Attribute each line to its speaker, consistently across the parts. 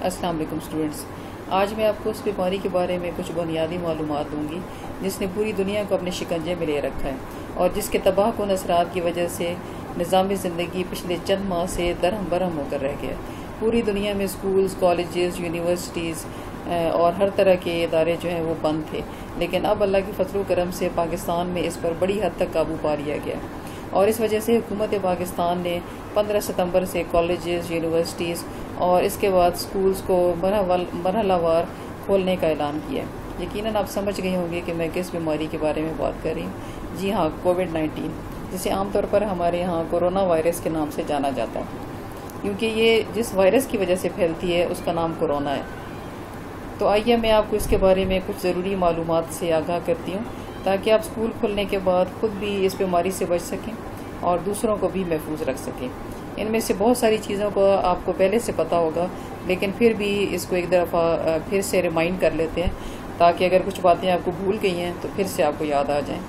Speaker 1: अस्सलाम वालेकुम स्टूडेंट्स। आज मैं आपको उस बीमारी के बारे में कुछ बुनियादी मालूम दूँगी, जिसने पूरी दुनिया को अपने शिकंजे में ले रखा है और जिसके तबाह कन असरात की वजह से निज़ामी ज़िंदगी पिछले चंद माह से दरहम बरहम होकर रह गया पूरी दुनिया में स्कूल्स, कॉलेजेस, यूनिवर्सिटीज़ और हर तरह के इदारे जो हैं वो बंद थे। लेकिन अब अल्लाह के फजल करम से पाकिस्तान में इस पर बड़ी हद तक काबू पा लिया गया और इस वजह से हुकूमत पाकिस्तान ने 15 सितंबर से कॉलेजेस, यूनिवर्सिटीज़ और इसके बाद स्कूल्स को मरहलावार खोलने का ऐलान किया। यकीनन आप समझ गए होंगे कि मैं किस बीमारी के बारे में बात कर रही हूँ। जी हाँ कोविड नाइन्टीन जिसे आमतौर पर हमारे यहाँ कोरोना वायरस के नाम से जाना जाता है। क्योंकि ये जिस वायरस की वजह से फैलती है, उसका नाम कोरोना है। तो आइए मैं आपको इसके बारे में कुछ ज़रूरी मालूम से आगाह करती हूँ, ताकि आप स्कूल खुलने के बाद खुद भी इस बीमारी से बच सकें और दूसरों को भी महफूज रख सकें। इनमें से बहुत सारी चीज़ों को आपको पहले से पता होगा, लेकिन फिर भी इसको एक दफ़ा फिर से रिमाइंड कर लेते हैं, ताकि अगर कुछ बातें आपको भूल गई हैं तो फिर से आपको याद आ जाएँ।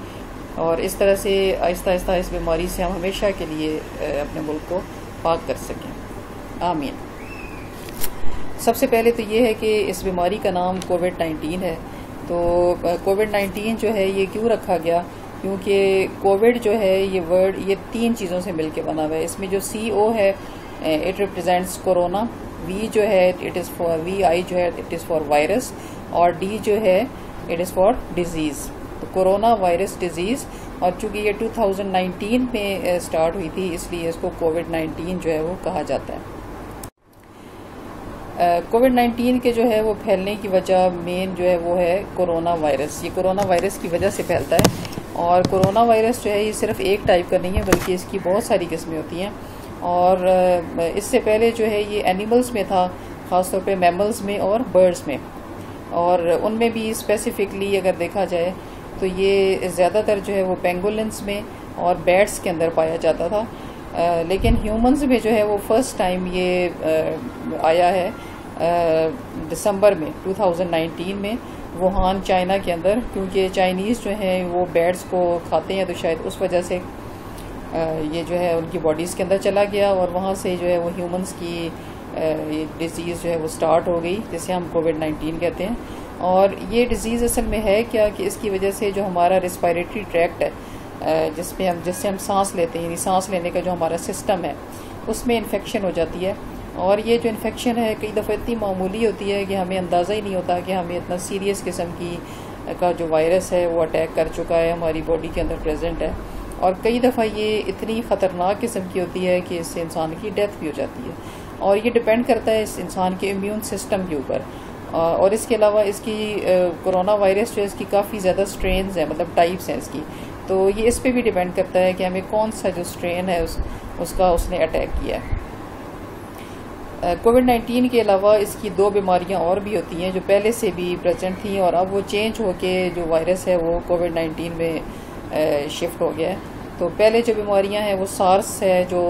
Speaker 1: और इस तरह से आहिस्ता आहिस्ता इस बीमारी से हम हमेशा के लिए अपने मुल्क को पाक कर सकें। आमीन। सबसे पहले तो ये है कि इस बीमारी का नाम कोविड नाइन्टीन है। तो कोविड नाइन्टीन जो है, ये क्यों रखा गया? क्योंकि कोविड जो है ये वर्ड ये तीन चीज़ों से मिलके बना हुआ है। इसमें जो सी ओ है इट रिप्रेजेंट्स कोरोना वी जो है it is for V I जो है इट इज़ फॉर वायरस और डी जो है इट इज़ फॉर डिज़ीज़ तो कोरोना वायरस डिज़ीज़ और चूँकि ये 2019 में स्टार्ट हुई थी इसलिए इसको कोविड 19 जो है वो कहा जाता है। कोविड uh, 19 के जो है वो फैलने की वजह मेन जो है वो है कोरोना वायरस ये कोरोना वायरस की वजह से फैलता है। और कोरोना वायरस जो है ये सिर्फ़ एक टाइप का नहीं है बल्कि इसकी बहुत सारी किस्में होती हैं। और इससे पहले जो है ये एनिमल्स में था ख़ासतौर पे मैमल्स में और बर्ड्स में। और उनमें भी स्पेसिफिकली अगर देखा जाए तो ये ज़्यादातर जो है वो पेंगोलिन्स में और बैट्स के अंदर पाया जाता था। आ, लेकिन ह्यूमंस में जो है वो फ़र्स्ट टाइम ये आ, आया है दिसंबर में 2019 में। वुहान, चाइना के अंदर, क्योंकि चाइनीज़ जो हैं, वो बैड्स को खाते हैं तो शायद उस वजह से ये जो है, उनकी बॉडीज़ के अंदर चला गया, और वहाँ से जो है, वो ह्यूमंस की डिज़ीज़ जो है, वो स्टार्ट हो गई, जिसे हम कोविड नाइन्टीन कहते हैं। और ये डिज़ीज़ असल में है क्या कि इसकी वजह से जो हमारा रिस्पायरेटरी ट्रैक्ट है जिसमें हम, जिससे हम सांस लेते हैं, यानी सांस लेने का जो हमारा सिस्टम है, उसमें इन्फेक्शन हो जाती है। और ये जो इन्फेक्शन है, कई दफ़ा इतनी मामूली होती है कि हमें अंदाज़ा ही नहीं होता कि हमें इतना सीरियस किस्म की का जो वायरस है, वो अटैक कर चुका है, हमारी बॉडी के अंदर प्रेजेंट है। और कई दफ़ा ये इतनी ख़तरनाक किस्म की होती है कि इससे इंसान की डेथ भी हो जाती है। और ये डिपेंड करता है इस इंसान के इम्यून सिस्टम के ऊपर। और इसके अलावा इसकी कोरोना वायरस जो है, इसकी काफ़ी ज़्यादा स्ट्रेन है मतलब टाइप्स हैं इसकी। तो ये इस पर भी डिपेंड करता है कि हमें कौन सा जो स्ट्रेन है, उस, उसका उसने अटैक किया है। कोविड नाइन्टीन के अलावा इसकी दो बीमारियाँ और भी होती हैं जो पहले से भी प्रेजेंट थी और अब वो चेंज होके जो वायरस है वो कोविड नाइन्टीन में शिफ्ट हो गया है। तो पहले जो बीमारियाँ हैं वो सार्स है जो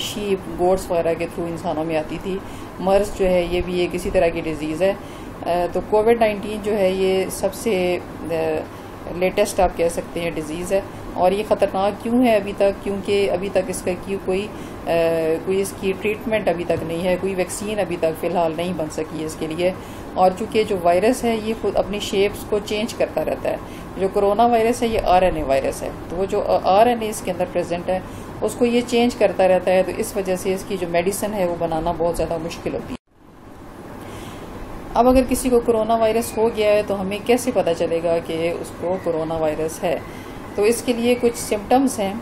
Speaker 1: शीप गोड्स वगैरह के थ्रू इंसानों में आती थी। मर्स जो है ये भी एक इसी तरह की डिज़ीज़ है। तो कोविड नाइन्टीन जो है ये सबसे लेटेस्ट आप कह सकते हैं डिज़ीज़ है। और ये ख़तरनाक क्यों है अभी तक? क्योंकि अभी तक इसका की कोई आ, कोई इसकी ट्रीटमेंट अभी तक नहीं है कोई वैक्सीन अभी तक फ़िलहाल नहीं बन सकी है इसके लिए। और चूँकि जो वायरस है ये खुद अपनी शेप्स को चेंज करता रहता है। जो कोरोना वायरस है ये आरएनए वायरस है। तो वो जो आरएनए इसके अंदर प्रेजेंट है उसको ये चेंज करता रहता है। तो इस वजह से इसकी जो मेडिसिन है वो बनाना बहुत ज़्यादा मुश्किल होती है। अब अगर किसी को कोरोना वायरस हो गया है तो हमें कैसे पता चलेगा कि उसको कोरोना वायरस है? तो इसके लिए कुछ सिम्टम्स हैं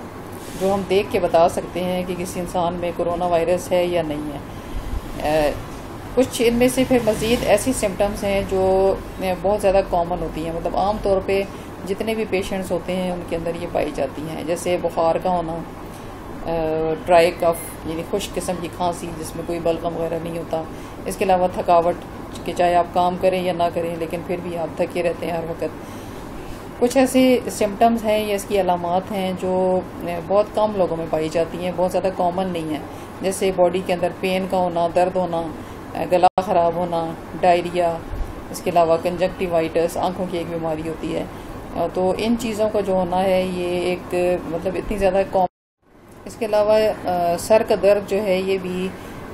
Speaker 1: जो हम देख के बता सकते हैं कि किसी इंसान में कोरोना वायरस है या नहीं है। कुछ इनमें से फिर मज़ीद ऐसी सिम्टम्स हैं जो बहुत ज़्यादा कॉमन होती हैं। मतलब आम तौर पे जितने भी पेशेंट्स होते हैं, उनके अंदर ये पाई जाती हैं। जैसे बुखार का होना ड्राई कफ यानी खुश किस्म की खांसी जिसमें कोई बलगम वगैरह नहीं होता। इसके अलावा थकावट, कि चाहे आप काम करें या ना करें, लेकिन फिर भी आप थके रहते हैं हर वक्त। कुछ ऐसे सिम्टम्स हैं या इसकी अलामत हैं जो बहुत कम लोगों में पाई जाती हैं, बहुत ज़्यादा कॉमन नहीं है। जैसे बॉडी के अंदर पेन का होना, दर्द होना गला ख़राब होना डायरिया इसके अलावा कंजक्टिवाइटस आँखों की एक बीमारी होती है। तो इन चीज़ों का जो होना है, ये एक मतलब इतनी ज़्यादा कॉमन इसके अलावा सर का दर्द जो है, ये भी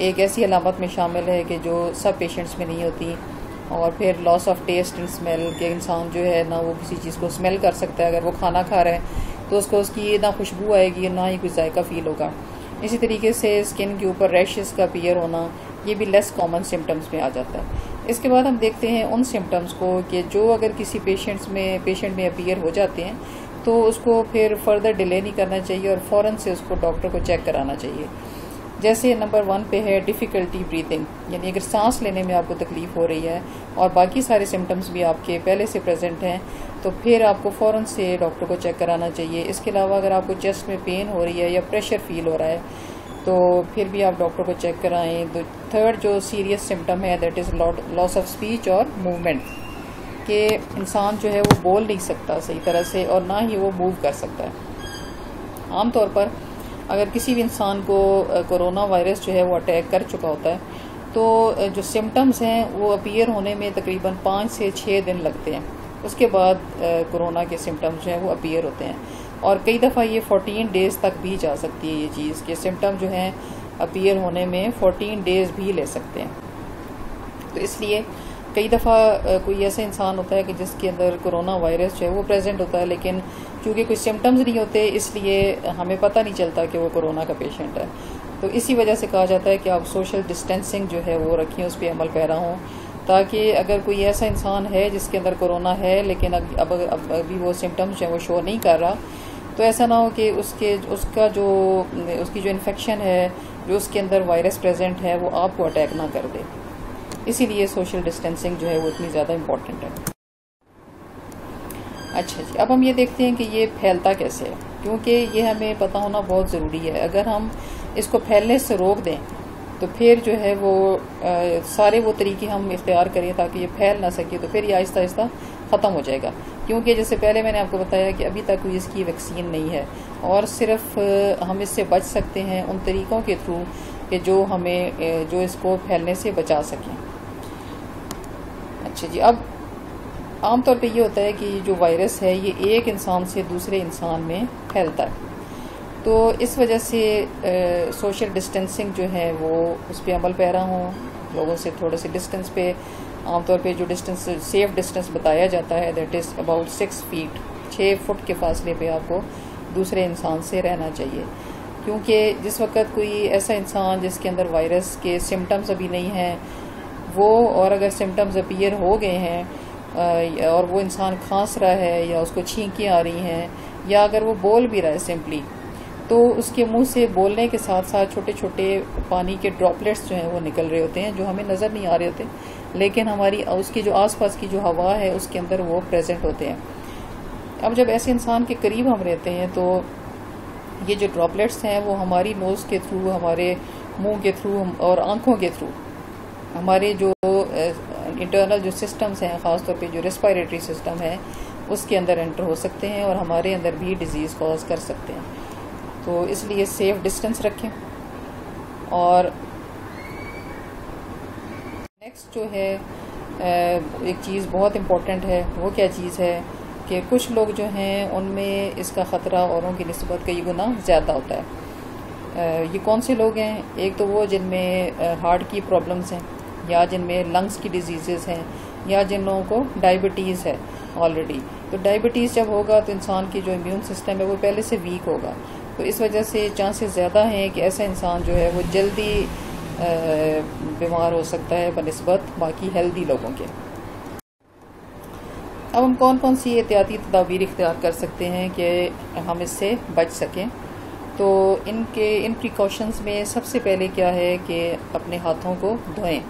Speaker 1: एक ऐसी अलामत में शामिल है कि जो सब पेशेंट्स में नहीं होती। और फिर loss of taste and smell के इंसान जो है ना वो किसी चीज़ को स्मेल कर सकता है। अगर वो खाना खा रहा है तो उसको उसकी ना खुशबू आएगी ना ही कुछ जायका फील होगा। इसी तरीके से स्किन के ऊपर रैशेस का पियर होना, ये भी लेस कॉमन सिम्टम्स में आ जाता है। इसके बाद हम देखते हैं उन सिम्टम्स को कि जो अगर किसी पेशेंट्स में पेशेंट में अपीयर हो जाते हैं तो उसको फिर फर्दर डिले नहीं करना चाहिए और फ़ौरन से उसको डॉक्टर को चेक कराना चाहिए। जैसे नंबर वन पे है डिफ़िकल्टी ब्रीथिंग यानी अगर सांस लेने में आपको तकलीफ़ हो रही है और बाकी सारे सिम्टम्स भी आपके पहले से प्रेजेंट हैं तो फिर आपको फ़ौरन से डॉक्टर को चेक कराना चाहिए। इसके अलावा अगर आपको चेस्ट में पेन हो रही है या प्रेशर फील हो रहा है तो फिर भी आप डॉक्टर को चेक कराएँ। तो थर्ड जो सीरियस सिम्टम है that is loss of speech और मूवमेंट कि इंसान जो है वो बोल नहीं सकता सही तरह से और ना ही वो मूव कर सकता है। आमतौर पर अगर किसी भी इंसान को कोरोना वायरस जो है वो अटैक कर चुका होता है तो जो सिम्टम्स हैं वो अपीयर होने में तकरीबन पाँच से छः दिन लगते हैं। उसके बाद कोरोना के सिम्टम्स जो हैं वो अपीयर होते हैं। और कई दफ़ा ये फोर्टीन डेज़ तक भी जा सकती है ये चीज़ के सिम्टम जो हैं अपीयर होने में फोर्टीन डेज़ भी ले सकते हैं। तो इसलिए कई दफ़ा कोई ऐसा इंसान होता है कि जिसके अंदर कोरोना वायरस जो है वो प्रेजेंट होता है लेकिन चूँकि कुछ सिम्टम्स नहीं होते इसलिए हमें पता नहीं चलता कि वो कोरोना का पेशेंट है। तो इसी वजह से कहा जाता है कि आप सोशल डिस्टेंसिंग जो है वो रखें उस पर अमल पैरा हों ताकि अगर कोई ऐसा इंसान है जिसके अंदर कोरोना है लेकिन अब अब, अब अभी वो सिम्टम्स जो है वो शो नहीं कर रहा तो ऐसा ना हो कि उसके उसका जो उसकी जो इन्फेक्शन है जो उसके अंदर वायरस प्रेजेंट है वो आपको अटैक ना कर दे। इसीलिए सोशल डिस्टेंसिंग जो है वो इतनी ज़्यादा इंपॉर्टेंट है। अच्छा जी अब हम ये देखते हैं कि ये फैलता कैसे है क्योंकि ये हमें पता होना बहुत ज़रूरी है। अगर हम इसको फैलने से रोक दें तो फिर जो है वो आ, सारे वो तरीके हम इख्तियार करें ताकि ये फैल ना सके तो फिर ये आहिस्ता आहिस्ता ख़त्म हो जाएगा। क्योंकि जैसे पहले मैंने आपको बताया कि अभी तक कोई इसकी वैक्सीन नहीं है और सिर्फ़ हम इससे बच सकते हैं उन तरीक़ों के थ्रू कि जो हमें जो इसको फैलने से बचा सकें। अच्छा जी अब आमतौर पे ये होता है कि जो वायरस है ये एक इंसान से दूसरे इंसान में फैलता है। तो इस वजह से आ, सोशल डिस्टेंसिंग जो है वो उस पर अमल पैरा हो। लोगों से थोड़े से डिस्टेंस पे आमतौर पे जो डिस्टेंस सेफ़ डिस्टेंस बताया जाता है that is about six feet छः फुट के फासले पे आपको दूसरे इंसान से रहना चाहिए। क्योंकि जिस वक्त कोई ऐसा इंसान जिसके अंदर वायरस के सिम्टम्स अभी नहीं हैं वो और अगर सिम्टम्स अपीयर हो गए हैं और वो इंसान खांस रहा है या उसको छींकी आ रही हैं, या अगर वो बोल भी रहा है सिंपली तो उसके मुँह से बोलने के साथ साथ छोटे छोटे पानी के ड्रॉपलेट्स जो हैं वो निकल रहे होते हैं, जो हमें नज़र नहीं आ रहे होते, लेकिन हमारी, उसकी जो आसपास की जो हवा है, उसके अंदर वो प्रेजेंट होते हैं। अब जब ऐसे इंसान के करीब हम रहते हैं तो ये जो ड्रॉपलेट्स हैं, वो हमारी नोज़ के थ्रू हमारे मुँह के थ्रू और आँखों के थ्रू हमारे जो इंटरनल जो सिस्टम्स हैं ख़ासतौर पे जो रेस्पायरेटरी सिस्टम है, उसके अंदर एंटर हो सकते हैं और हमारे अंदर भी डिज़ीज़ कॉज कर सकते हैं। तो इसलिए सेफ़ डिस्टेंस रखें। और नेक्स्ट जो है एक चीज़ बहुत इम्पोर्टेंट है, वो क्या चीज़ है कि कुछ लोग जो हैं, उनमें इसका ख़तरा औरों की नस्बत कई गुना ज़्यादा होता है। ये कौन से लोग हैं? एक तो वो जिनमें हार्ट की प्रॉब्लम्स हैं। या जिनमें लंग्स की डिज़ीज़ हैं, या जिन लोगों को डायबिटीज़ है ऑलरेडी तो डायबिटीज़ जब होगा तो इंसान की जो इम्यून सिस्टम है वो पहले से वीक होगा। तो इस वजह से चांसेस ज़्यादा हैं कि ऐसा इंसान जो है वो जल्दी बीमार हो सकता है बनस्बत बाकी हेल्दी लोगों के। अब हम कौन कौन सी एहतियाती तदाबीर इख्तियार कर सकते हैं कि हम इससे बच सकें? तो इनके, इन प्रिकॉशंस में सबसे पहले क्या है कि अपने हाथों को धोएँ।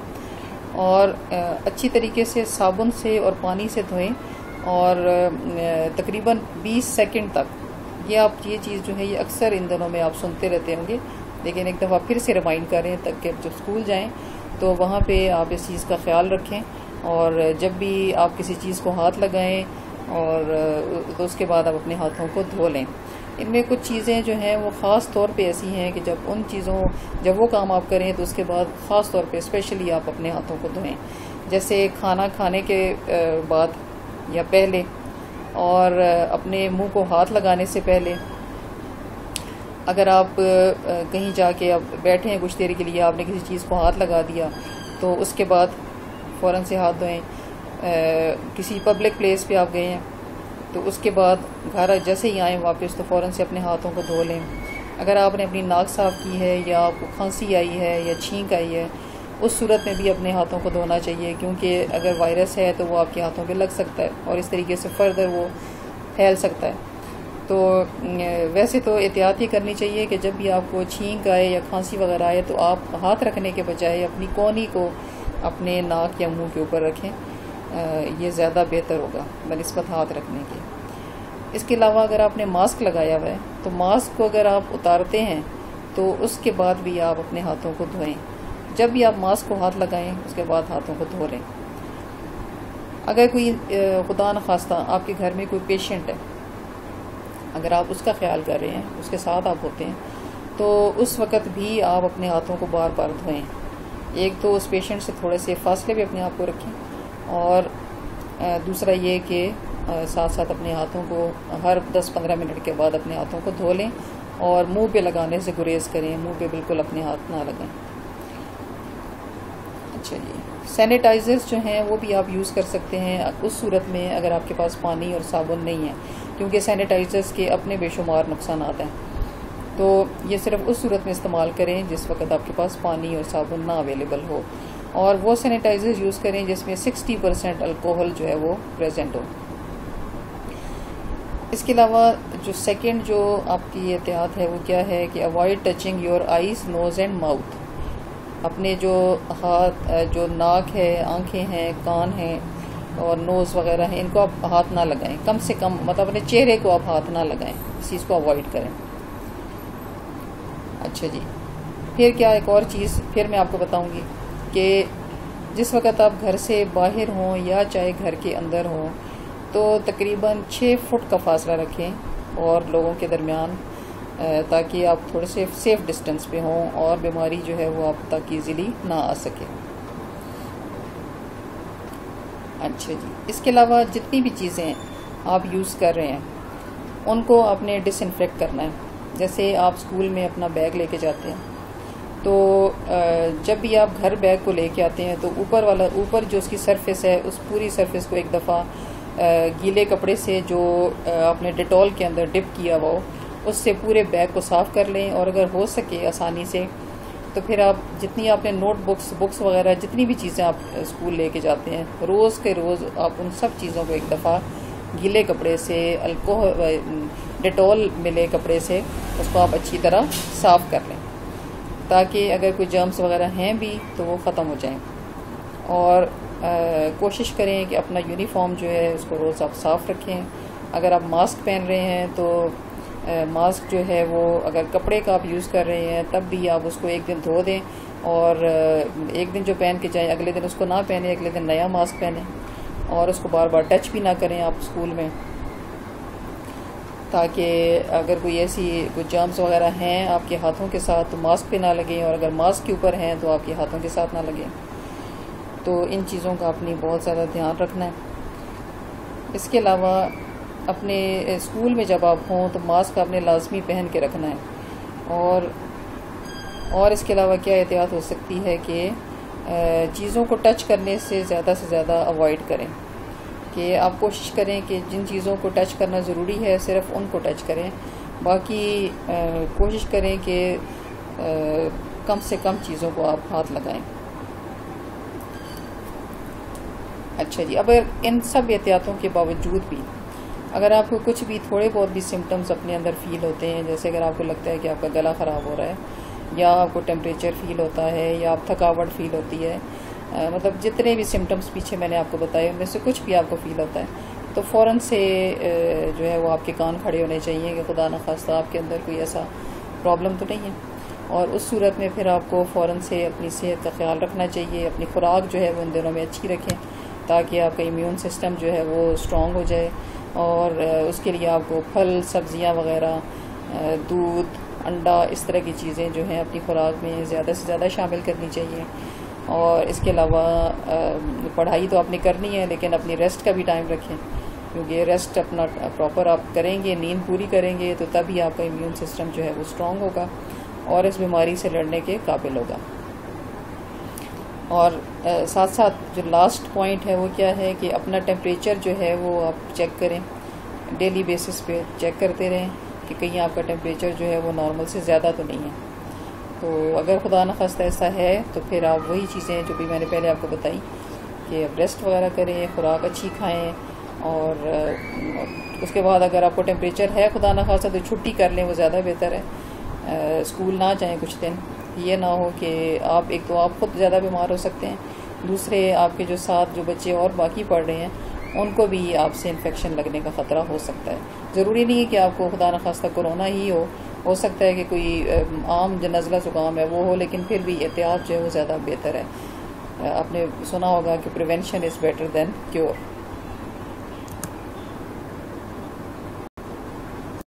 Speaker 1: और अच्छी तरीके से साबुन से और पानी से धोएँ और तकरीबन 20 सेकंड तक। ये आप, ये चीज़ जो है, ये अक्सर इन दिनों में आप सुनते रहते होंगे, लेकिन एक दफ़ा फिर से रिमाइंड करें तक कि जब स्कूल जाएँ तो वहाँ पे आप इस चीज़ का ख्याल रखें और जब भी आप किसी चीज़ को हाथ लगाएँ और तो उसके बाद आप अपने हाथों को धो लें। इनमें कुछ चीज़ें जो हैं, वो ख़ास तौर पे ऐसी हैं कि जब उन चीज़ों, जब वो काम आप करें तो उसके बाद ख़ास तौर पे स्पेशली आप अपने हाथों को धोएँ। जैसे खाना खाने के बाद या पहले और अपने मुँह को हाथ लगाने से पहले, अगर आप कहीं जाके आप बैठे हैं कुछ देर के लिए, आपने किसी चीज़ को हाथ लगा दिया तो उसके बाद फ़ौर से हाथ धोएँ। किसी पब्लिक प्लेस पे आप गए हैं तो उसके बाद घर जैसे ही आए वापस तो फ़ौर से अपने हाथों को धो लें। अगर आपने अपनी नाक साफ़ की है, या आपको खांसी आई है, या छींक आई है, उस सूरत में भी अपने हाथों को धोना चाहिए, क्योंकि अगर वायरस है तो वो आपके हाथों पे लग सकता है, और इस तरीके से फर्दर वो फैल सकता है। तो वैसे तो एहतियात ही करनी चाहिए कि जब भी आपको छींक आए या खांसी वगैरह आए तो आप हाथ रखने के बजाय अपनी कोनी को अपने नाक या मुँह के ऊपर रखें। ये ज़्यादा बेहतर होगा बनस्बत हाथ रखने के। इसके अलावा अगर आपने मास्क लगाया हुआ है तो मास्क को अगर आप उतारते हैं तो उसके बाद भी आप अपने हाथों को धोएँ। जब भी आप मास्क को हाथ लगाएँ, उसके बाद हाथों को धो लें। अगर कोई खुदा न खास्ता, आपके घर में कोई पेशेंट है, अगर आप उसका ख्याल कर रहे हैं, उसके साथ आप होते हैं तो उस वक़्त भी आप अपने हाथों को बार बार धोएँ। एक तो उस पेशेंट से थोड़े से फासले भी अपने आप को रखें। और दूसरा ये कि साथ साथ अपने हाथों को, हर 10-15 मिनट के बाद अपने हाथों को धो लें और मुँह पे लगाने से गुरेज करें, मुँह पे बिल्कुल अपने हाथ ना लगाएँ। अच्छा जी सैनिटाइज़र्स जो हैं वो भी आप यूज़ कर सकते हैं, उस सूरत में अगर आपके पास पानी और साबुन नहीं है, क्योंकि सैनिटाइज़र्स के अपने बेशुमार नुकसान हैं। तो ये सिर्फ़ उस सूरत में इस्तेमाल करें जिस वक्त आपके पास पानी और साबुन ना अवेलेबल हो। और वो सैनिटाइज़र यूज़ करें जिसमें 60 परसेंट अल्कोहल जो है वो प्रेजेंट हो। इसके अलावा जो सेकंड जो आपकी एहतियात है वो क्या है कि avoid touching your eyes nose and mouth अपने जो हाथ जो नाक है, आँखें हैं, कान हैं और नोज़ वगैरह हैं, इनको आप हाथ ना लगाएँ। कम से कम मतलब अपने चेहरे को आप हाथ ना लगाएँ। इस चीज़ को अवॉइड करें। अच्छा जी। फिर क्या एक और चीज़, फिर मैं आपको बताऊँगी कि जिस वक्त आप घर से बाहर हों या चाहे घर के अंदर हों तो तकरीबन छः फुट का फासला रखें और लोगों के दरमियान ताकि आप थोड़े से सेफ़ डिस्टेंस पे हों और बीमारी जो है वो आप तक ईज़िली ना आ सके। अच्छा जी। इसके अलावा जितनी भी चीज़ें आप यूज़ कर रहे हैं, उनको आपने डिसइनफेक्ट करना है। जैसे आप स्कूल में अपना बैग लेके जाते हैं तो जब भी आप घर बैग को लेके आते हैं तो ऊपर वाला, ऊपर जो उसकी सरफेस है, उस पूरी सरफेस को एक दफ़ा गीले कपड़े से जो आपने डिटॉल के अंदर डिप किया हुआ हो, उससे पूरे बैग को साफ़ कर लें और अगर हो सके आसानी से तो फिर आप जितनी आपने नोट बुक्स बुक्स वगैरह, जितनी भी चीज़ें आप स्कूल लेके जाते हैं, रोज़ के रोज़ आप उन सब चीज़ों को एक दफ़ा गीले कपड़े से अल्कोहल डिटॉल मिले कपड़े से उसको आप अच्छी तरह साफ़ कर लें। ताकि अगर कोई जर्म्स वगैरह हैं भी तो वो ख़त्म हो जाएँ। और आ, कोशिश करें कि अपना यूनिफॉर्म जो है उसको रोज़ आप साफ़ रखें। अगर आप मास्क पहन रहे हैं तो आ, मास्क जो है वो अगर कपड़े का आप यूज़ कर रहे हैं तब भी आप उसको एक दिन धो दें। और एक दिन जो पहन के जाएँ अगले दिन उसको ना पहने अगले दिन नया मास्क पहने। और उसको बार बार टच भी ना करें आप स्कूल में। ताकि अगर कोई ऐसी कोई जर्म्स वगैरह हैं, आपके हाथों के साथ तो मास्क पे ना लगें और अगर मास्क के ऊपर हैं तो आपके हाथों के साथ ना लगें। तो इन चीज़ों का अपनी बहुत ज़्यादा ध्यान रखना है। इसके अलावा अपने स्कूल में जब आप हों तो मास्क आपने लाजमी पहन के रखना है। और और इसके अलावा क्या एहतियात हो सकती है कि चीज़ों को टच करने से ज़्यादा से ज़्यादा अवॉइड करें। कि आप कोशिश करें कि जिन चीज़ों को टच करना ज़रूरी है सिर्फ़ उनको टच करें। बाकी आ, कोशिश करें कि कम से कम चीज़ों को आप हाथ लगाएँ। अच्छा जी अब इन सब एहतियातों के बावजूद भी अगर आपको कुछ भी थोड़े बहुत भी सिम्टम्स अपने अंदर फील होते हैं जैसे अगर आपको लगता है कि आपका गला ख़राब हो रहा है या आपको टेम्परेचर फील होता है या आप थकावट फील होती है मतलब जितने भी सिम्टम्स पीछे मैंने आपको बताए, उनमें से कुछ भी आपको फील होता है। तो फ़ौर से जो है वो आपके कान खड़े होने चाहिए कि खुदा न खास्ता आपके अंदर कोई ऐसा प्रॉब्लम तो नहीं है। और उस सूरत में फिर आपको फ़ौर से अपनी सेहत का ख्याल रखना चाहिए, अपनी खुराक जो है वो इन दिनों में अच्छी रखें, ताकि आपका इम्यून सिस्टम जो है वो स्ट्रॉन्ग हो जाए। और उसके लिए आपको फल, सब्ज़ियाँ वगैरह दूध, अंडा, इस तरह की चीज़ें जो हैं अपनी खुराक में ज़्यादा से ज़्यादा शामिल करनी चाहिए। और इसके अलावा पढ़ाई तो आपने करनी है लेकिन अपनी रेस्ट का भी टाइम रखें क्योंकि रेस्ट अपना प्रॉपर आप करेंगे नींद पूरी करेंगे तो तभी आपका इम्यून सिस्टम जो है वो स्ट्रांग होगा और इस बीमारी से लड़ने के काबिल होगा। और आ, साथ साथ जो लास्ट पॉइंट है वो क्या है कि अपना टेम्परेचर जो है वो आप चेक करें डेली बेसिस पे चेक करते रहें कि कहीं आपका टेम्परेचर जो है वो नॉर्मल से ज़्यादा तो नहीं है। तो अगर खुदा न खास्ता ऐसा है तो फिर आप वही चीज़ें जो भी मैंने पहले आपको बताई, कि आप रेस्ट वगैरह करें, खुराक अच्छी खाएँ, और उसके बाद अगर आपको टेम्परेचर है खुदा न खासा तो छुट्टी कर लें, वो ज़्यादा बेहतर है। स्कूल ना जाएँ कुछ दिन। ये ना हो कि आप, एक तो आप खुद ज़्यादा बीमार हो सकते हैं, दूसरे आपके जो साथ जो बच्चे और बाकी पढ़ रहे हैं, उनको भी आपसे इन्फेक्शन लगने का ख़तरा हो सकता है। ज़रूरी नहीं है कि आपको खुदा न खास्ता कोरोना ही हो हो सकता है कि कोई आम जो नज़ला ज़ुकाम है, वो हो, लेकिन फिर भी एहतियात जो है वो ज़्यादा बेहतर है। आपने सुना होगा कि prevention is better than cure